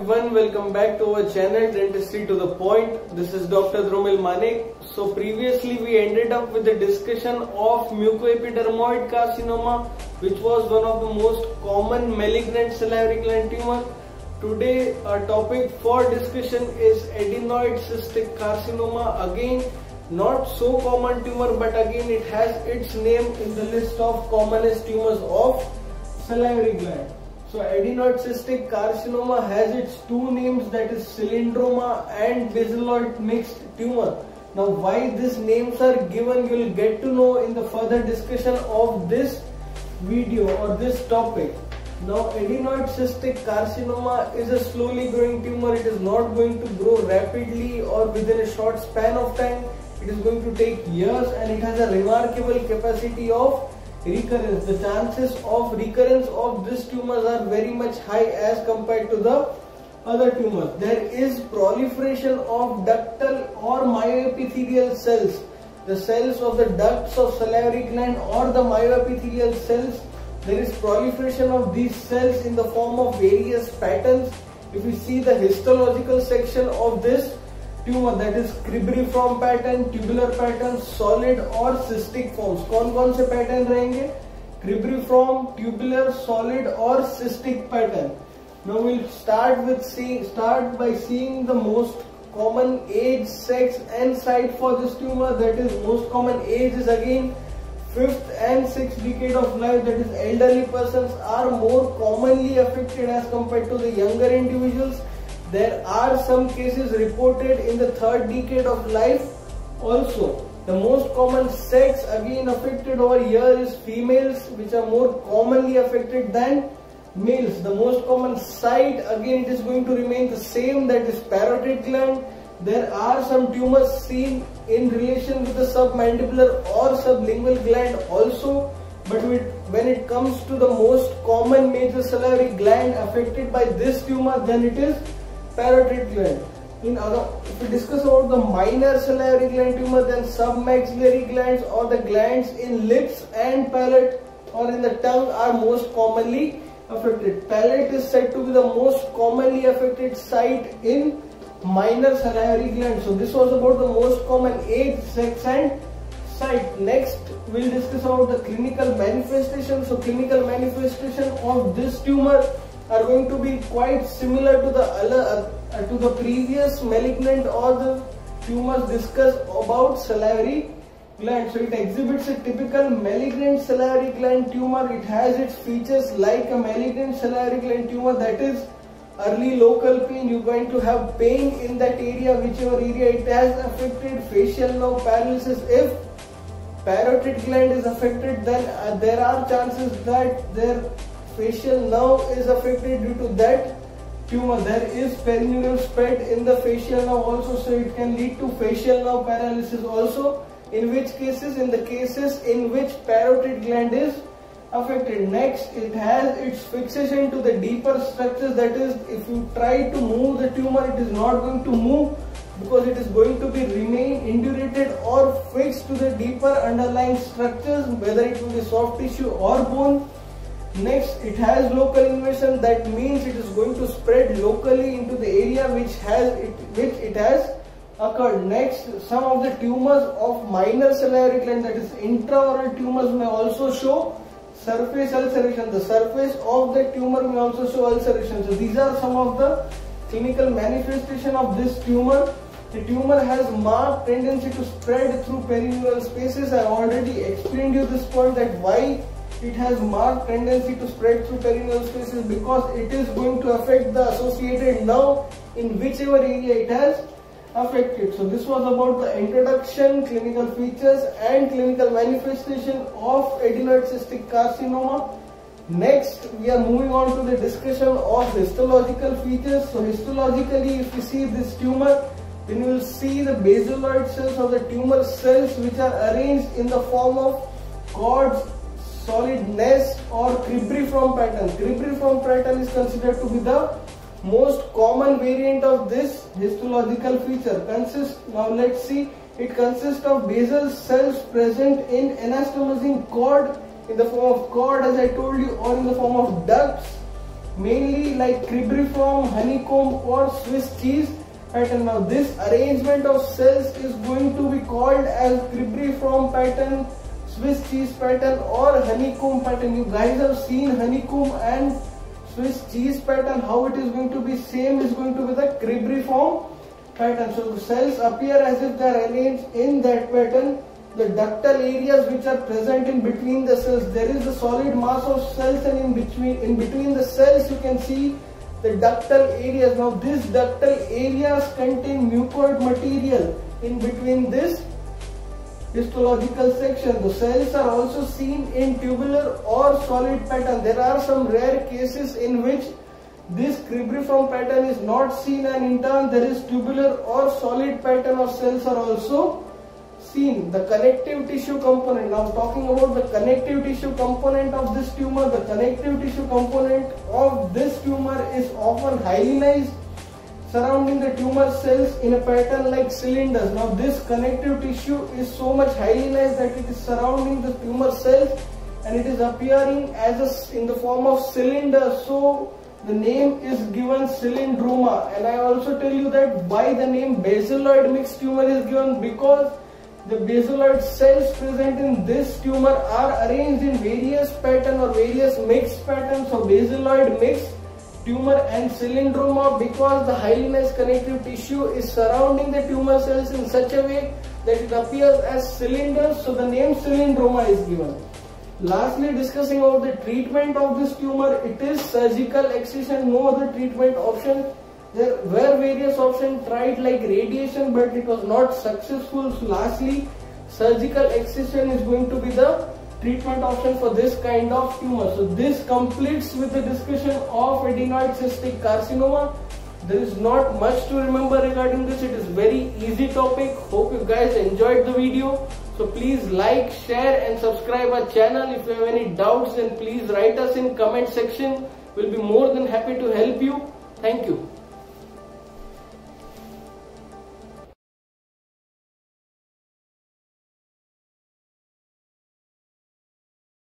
everyone, welcome back to our channel Dentistry to the Point. This is Dr. Dromil Manik. So previously we ended up with the discussion of mucoepidermoid carcinoma which was one of the most common malignant salivary gland tumor. Today our topic for discussion is adenoid cystic carcinoma. Again not so common tumor but again it has its name in the list of commonest tumors of salivary gland. So adenoid cystic carcinoma has its two names that is cylindroma and basaloid mixed tumor. Now why these names are given you will get to know in the further discussion of this video or this topic. Now adenoid cystic carcinoma is a slowly growing tumor. It is not going to grow rapidly or within a short span of time. It is going to take years and it has a remarkable capacity of recurrence. The chances of recurrence of this tumors are very much high as compared to the other tumors. There is proliferation of ductal or myoepithelial cells. The cells of the ducts of salivary gland or the myoepithelial cells. There is proliferation of these cells in the form of various patterns. If you see the histological section of this tumour that is cribriform pattern tubular pattern solid और cystic form कौन कौन से pattern रहेंगे? Cribriform tubular solid और cystic pattern no will start with see start by seeing the most common age sex and site for this tumour that is most common age is again fifth and six decade of life that is elderly person are more commonly affected as compare to the younger individuals There are some cases reported in the third decade of life also. The most common sex again affected over here is females which are more commonly affected than males. The most common site again it is going to remain the same that is parotid gland. There are some tumors seen in relation with the submandibular or sublingual gland also but when it comes to the most common major salivary gland affected by this tumor then it is parotid gland. In other, if we discuss about the minor salivary gland tumor, then submaxillary glands or the glands in lips and palate or in the tongue are most commonly affected. Palate is said to be the most commonly affected site in minor salivary gland. So this was about the most common age, sex and site. Next, we'll discuss about the clinical manifestation. So clinical manifestation of this tumor are going to be quite similar to the uh, to the previous malignant or the tumors discussed about salivary gland. So it exhibits a typical malignant salivary gland tumor. It has its features like a malignant salivary gland tumor that is early local pain. You're going to have pain in that area, whichever area it has affected, facial nerve paralysis. If parotid gland is affected, then uh, there are chances that there facial nerve is affected due to that tumor. There is perineural spread in the facial nerve also so it can lead to facial nerve paralysis also in which cases in the cases in which parotid gland is affected. Next it has its fixation to the deeper structures that is if you try to move the tumor it is not going to move because it is going to be remain indurated or fixed to the deeper underlying structures whether it will be soft tissue or bone Next, it has local invasion. That means it is going to spread locally into the area which has it, which it has occurred. Next, some of the tumors of minor salivary gland, that is intraoral tumors, may also show surface ulceration. The surface of the tumor may also show ulceration. So these are some of the clinical manifestation of this tumor. The tumor has marked tendency to spread through perineural spaces. I already explained you this point that why it has marked tendency to spread through perineural spaces because it is going to affect the associated nerve in whichever area it has affected. So this was about the introduction, clinical features and clinical manifestation of adenoid cystic carcinoma. Next, we are moving on to the discussion of histological features. So histologically, if you see this tumor, then you will see the basaloid cells or the tumor cells which are arranged in the form of cords solid nest or cribriform pattern. Cribriform pattern is considered to be the most common variant of this histological feature. Consists now let's see it consists of basal cells present in anastomosing cord in the form of cord as I told you or in the form of ducts mainly like cribriform, honeycomb or Swiss cheese pattern. Now this arrangement of cells is going to be called as cribriform pattern, Swiss cheese pattern or honeycomb pattern. You guys have seen honeycomb and Swiss cheese pattern. How it is going to be same is going to be the cribriform pattern. So cells appear as if they are arranged in that pattern. The ductal areas which are present in between the cells, there is a solid mass of cells and in between, in between the cells you can see the ductal areas. Now these ductal areas contain mucoid material in between this histological section. The cells are also seen in tubular or solid pattern. There are some rare cases in which this cribriform pattern is not seen and in turn there is tubular or solid pattern of cells are also seen. The connective tissue component, now talking about the connective tissue component of this tumor, the connective tissue component of this tumor is often hyalinized surrounding the tumor cells in a pattern like cylinders. Now this connective tissue is so much hyalinized that it is surrounding the tumor cells and it is appearing as a, in the form of cylinders. So the name is given cylindroma and I also tell you that why the name basaloid mixed tumor is given because the basaloid cells present in this tumor are arranged in various pattern or various mixed patterns. So basaloid mixed tumor and cylindroma because the hyalinized connective tissue is surrounding the tumor cells in such a way that it appears as cylinders. So the name cylindroma is given. Lastly, discussing about the treatment of this tumor, it is surgical excision, no other treatment option. There were various options tried like radiation, but it was not successful. So lastly, surgical excision is going to be the treatment option for this kind of tumor. So this completes with the discussion of adenoid cystic carcinoma. There is not much to remember regarding this. It is very easy topic. Hope you guys enjoyed the video. So please like, share and subscribe our channel. If you have any doubts then please write us in comment section. We'll be more than happy to help you. Thank you.